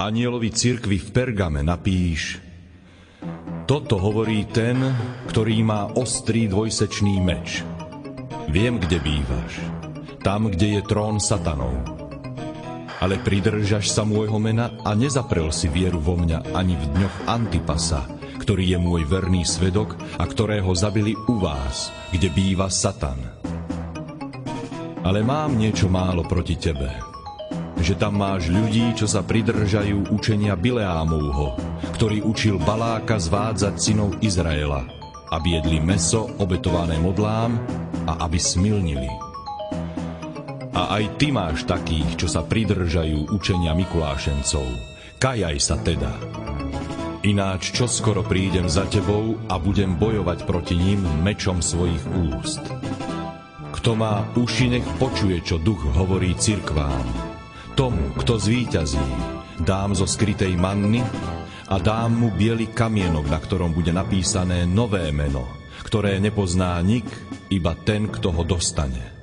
Anielovi cirkvi v Pergame napíš Toto hovorí ten, ktorý má ostrý dvojsečný meč. Viem, kde bývaš. Tam, kde je trón satanov. Ale pridržaš sa môjho mena a nezaprel si vieru vo mňa ani v dňoch Antipasa, ktorý je môj verný svedok a ktorého zabili u vás, kde býva Satan. Ale mám niečo málo proti tebe – že tam máš ľudí, čo sa pridržajú učenia Bileámovho, ktorý učil Baláka zvádzať synov Izraela, aby jedli meso obetované modlám a aby smilnili. A aj ty máš takých, čo sa pridržajú učenia Mikulášencov. Kajaj sa teda. Ináč čo skoro prídem za tebou a budem bojovať proti ním mečom svojich úst. Kto má uši, nech počuje, čo duch hovorí cirkvám. Tomu, kto zvíťazí, dám zo skrytej manny a dám mu biely kamienok, na ktorom bude napísané nové meno, ktoré nepozná nik, iba ten, kto ho dostane.